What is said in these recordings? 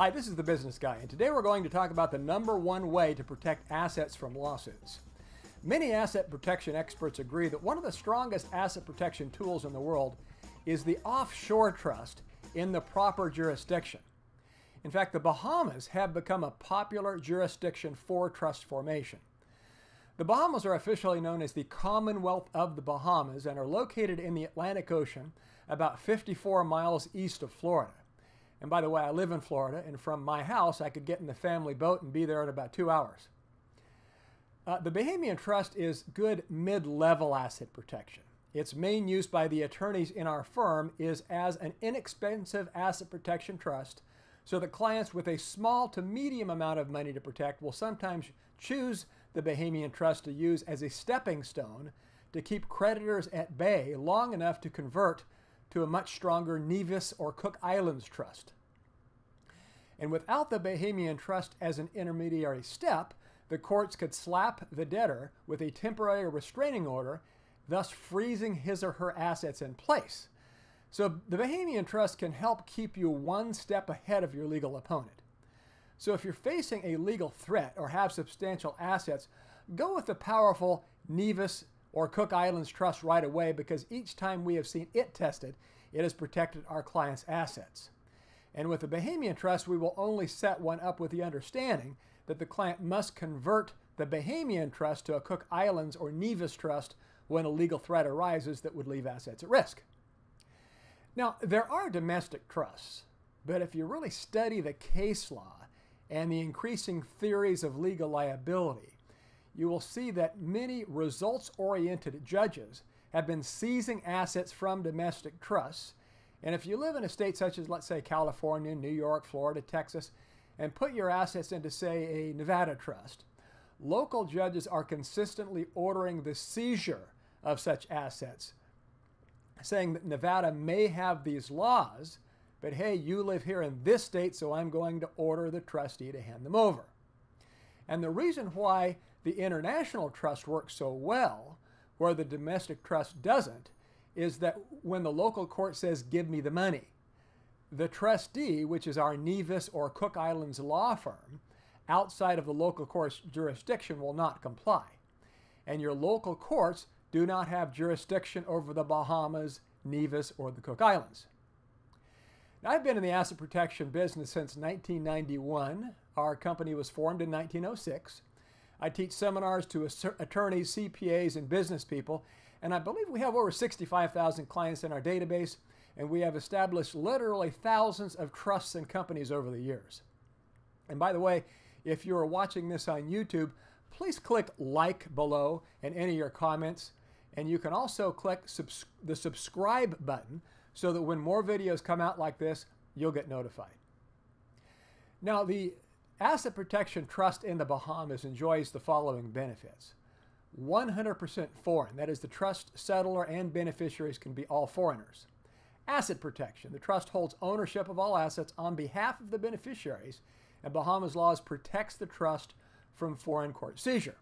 Hi, this is the Business Guy, and today we're going to talk about the number one way to protect assets from lawsuits. Many asset protection experts agree that one of the strongest asset protection tools in the world is the offshore trust in the proper jurisdiction. In fact, the Bahamas have become a popular jurisdiction for trust formation. The Bahamas are officially known as the Commonwealth of the Bahamas and are located in the Atlantic Ocean about 54 miles east of Florida. And by the way, I live in Florida, and from my house, I could get in the family boat and be there in about two hours. Uh, the Bahamian Trust is good mid level asset protection. Its main use by the attorneys in our firm is as an inexpensive asset protection trust, so that clients with a small to medium amount of money to protect will sometimes choose the Bahamian Trust to use as a stepping stone to keep creditors at bay long enough to convert to a much stronger Nevis or Cook Islands trust. And without the Bahamian trust as an intermediary step, the courts could slap the debtor with a temporary restraining order, thus freezing his or her assets in place. So the Bahamian trust can help keep you one step ahead of your legal opponent. So if you're facing a legal threat or have substantial assets, go with the powerful Nevis or Cook Islands Trust right away because each time we have seen it tested, it has protected our client's assets. And with the Bahamian Trust, we will only set one up with the understanding that the client must convert the Bahamian Trust to a Cook Islands or Nevis Trust when a legal threat arises that would leave assets at risk. Now, there are domestic trusts, but if you really study the case law and the increasing theories of legal liability, you will see that many results oriented judges have been seizing assets from domestic trusts. And if you live in a state such as, let's say, California, New York, Florida, Texas, and put your assets into, say, a Nevada trust, local judges are consistently ordering the seizure of such assets, saying that Nevada may have these laws, but hey, you live here in this state, so I'm going to order the trustee to hand them over. And the reason why the international trust works so well, where the domestic trust doesn't, is that when the local court says, give me the money, the trustee, which is our Nevis or Cook Islands law firm, outside of the local court's jurisdiction will not comply. And your local courts do not have jurisdiction over the Bahamas, Nevis, or the Cook Islands. Now, I've been in the asset protection business since 1991. Our company was formed in 1906. I teach seminars to attorneys, CPAs, and business people, and I believe we have over 65,000 clients in our database, and we have established literally thousands of trusts and companies over the years. And by the way, if you are watching this on YouTube, please click like below and enter your comments. And you can also click subs the subscribe button so that when more videos come out like this, you'll get notified. Now, the Asset Protection Trust in the Bahamas enjoys the following benefits 100% foreign, that is, the trust settlor and beneficiaries can be all foreigners. Asset protection, the trust holds ownership of all assets on behalf of the beneficiaries, and Bahamas laws protects the trust from foreign court seizure.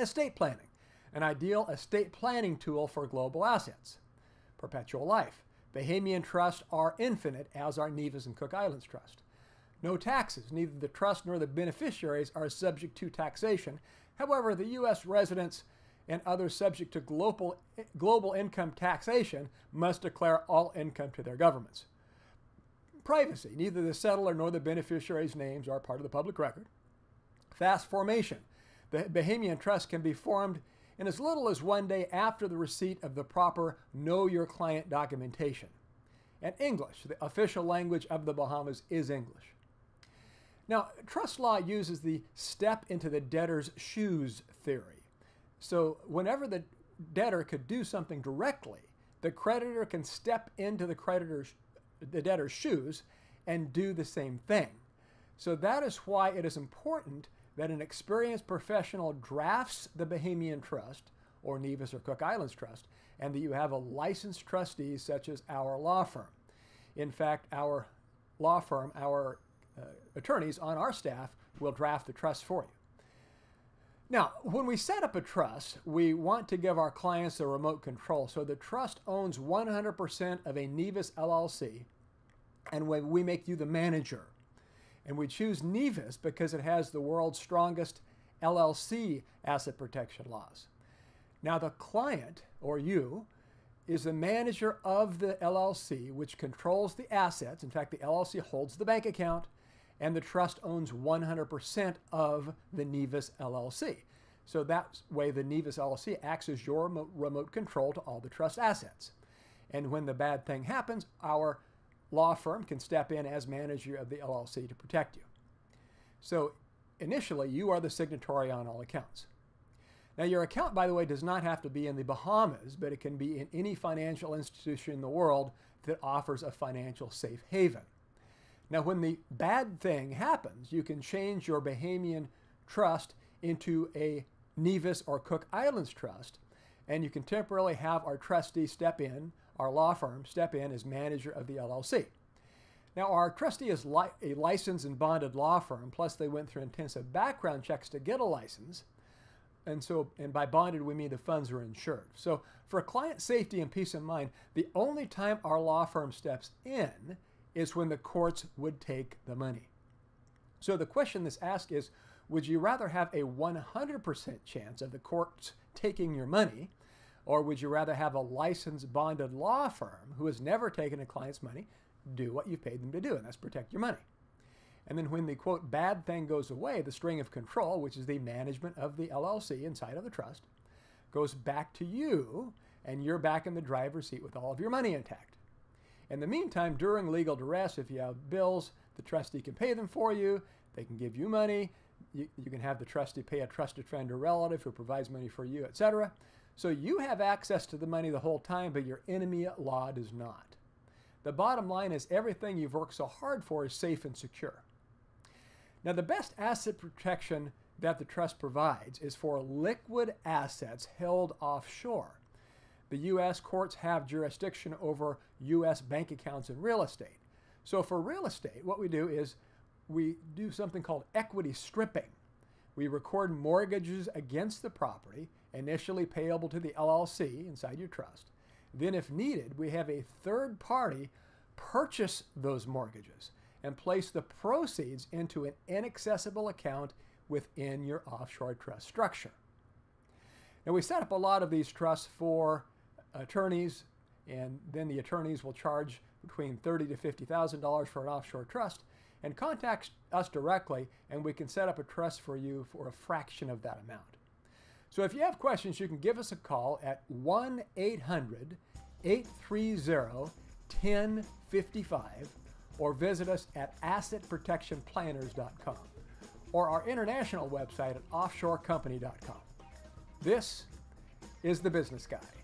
Estate planning, an ideal estate planning tool for global assets. Perpetual life, Bahamian trusts are infinite, as are Nevis and Cook Islands Trust. No taxes. Neither the trust nor the beneficiaries are subject to taxation. However, the U.S. residents and others subject to global, global income taxation must declare all income to their governments. Privacy. Neither the settlor nor the beneficiaries' names are part of the public record. Fast formation. The Bahamian Trust can be formed in as little as one day after the receipt of the proper Know Your Client documentation. And English, the official language of the Bahamas, is English. Now, trust law uses the step into the debtor's shoes theory. So, whenever the debtor could do something directly, the creditor can step into the creditor's the debtor's shoes and do the same thing. So that is why it is important that an experienced professional drafts the Bahamian Trust or Nevis or Cook Islands Trust and that you have a licensed trustee such as our law firm. In fact, our law firm, our Uh, attorneys on our staff will draft the trust for you. Now, when we set up a trust, we want to give our clients a remote control. So the trust owns 100% of a Nevis LLC, and we make you the manager. And we choose Nevis because it has the world's strongest LLC asset protection laws. Now, the client, or you, is the manager of the LLC, which controls the assets. In fact, the LLC holds the bank account, and the trust owns 100% of the Nevis LLC. So that way, the Nevis LLC acts as your remote control to all the trust assets. And when the bad thing happens, our law firm can step in as manager of the LLC to protect you. So initially, you are the signatory on all accounts. Now, your account, by the way, does not have to be in the Bahamas, but it can be in any financial institution in the world that offers a financial safe haven. Now, when the bad thing happens, you can change your Bahamian trust into a Nevis or Cook Islands trust, and you can temporarily have our trustee step in, our law firm step in as manager of the LLC. Now, our trustee is li a licensed and bonded law firm, plus they went through intensive background checks to get a license. And so, and by bonded, we mean the funds are insured. So, for client safety and peace of mind, the only time our law firm steps in is when the courts would take the money. So, the question that's asked is would you rather have a 100% chance of the courts taking your money, or would you rather have a licensed bonded law firm who has never taken a client's money do what you've paid them to do, and that's protect your money? And then when the quote bad thing goes away, the string of control, which is the management of the LLC inside of the trust, goes back to you, and you're back in the driver's seat with all of your money intact. In the meantime, during legal duress, if you have bills, the trustee can pay them for you, they can give you money, you, you can have the trustee pay a trusted friend or relative who provides money for you, etc. So you have access to the money the whole time, but your enemy at law does not. The bottom line is everything you've worked so hard for is safe and secure. Now, the best asset protection that the trust provides is for liquid assets held offshore. The U.S. courts have jurisdiction over U.S. bank accounts and real estate. So, for real estate, what we do is we do something called equity stripping. We record mortgages against the property, initially payable to the LLC inside your trust. Then, if needed, we have a third party purchase those mortgages and place the proceeds into an inaccessible account within your offshore trust structure. Now, we set up a lot of these trusts for attorneys, and then the attorneys will charge between thirty to fifty thousand dollars for an offshore trust, and contact us directly, and we can set up a trust for you for a fraction of that amount. So if you have questions, you can give us a call at 1 800 830 1055 or visit us at assetprotectionplanners.com or our international website at offshorecompany.com. This is the Business Guy.